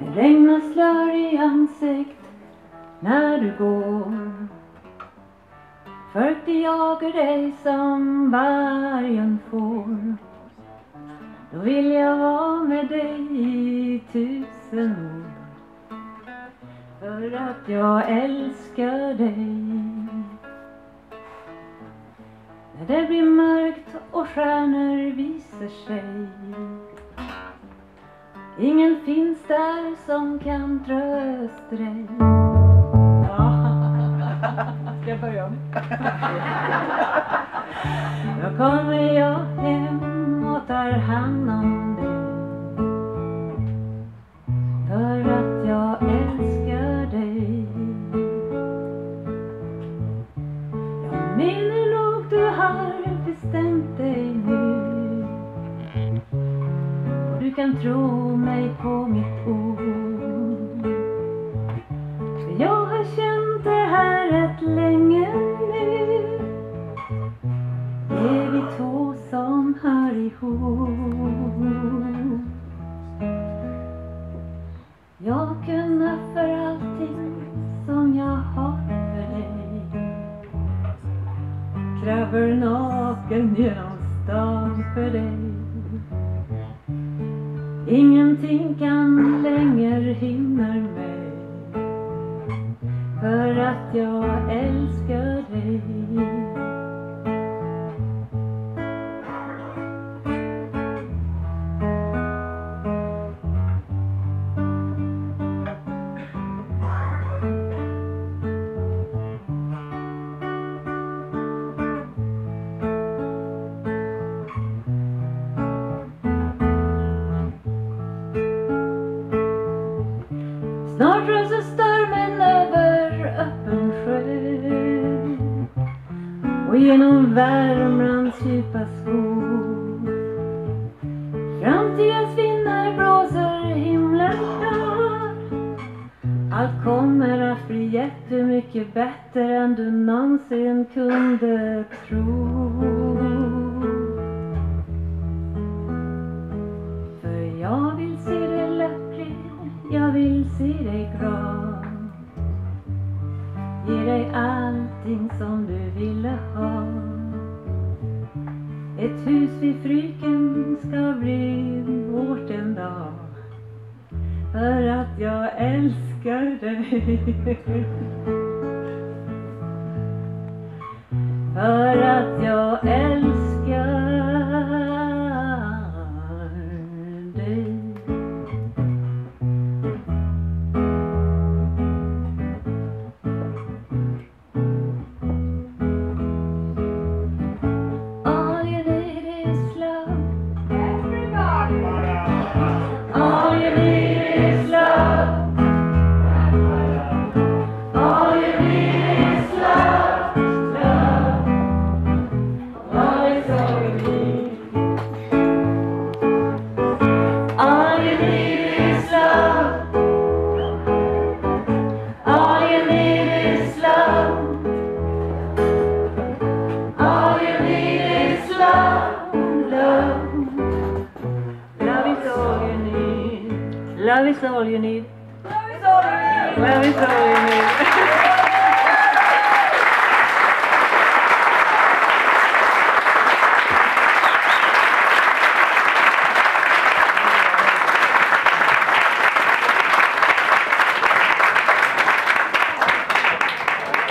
Det regnar slör i ansikt när du går. För de jagar dig som vargen får. Då vill jag vara med dig i tusen år. För att jag älskar dig. När det blir mörkt och stjärnor visar sig Ingen finns där som kan trösta dig. Ska jag börja om? Då kommer jag hem och tar hand om dig. För att jag älskar dig. Jag menar nog du har bestämt dig kan tro mig på mitt ord. För jag har känt det här rätt länge nu. Det är vi två som hör ihop. Jag kunde för allting som jag har för dig. Kräver naken genom stan för dig. Ingenting kan längre hindra mig. För att jag älskar Snart rasar stormen över öppen sjö och genom Värmlands djupa skog. Framtidens vindar blåser himlen klar. Allt kommer att bli jättemycket bättre än du någonsin kunde tro. Ge dig allting som du ville ha. Ett hus vid Fryken ska bli vårt en dag. För att jag älskar dig. För att jag älskar Love is all you need. Love is all you need. Love is all you need.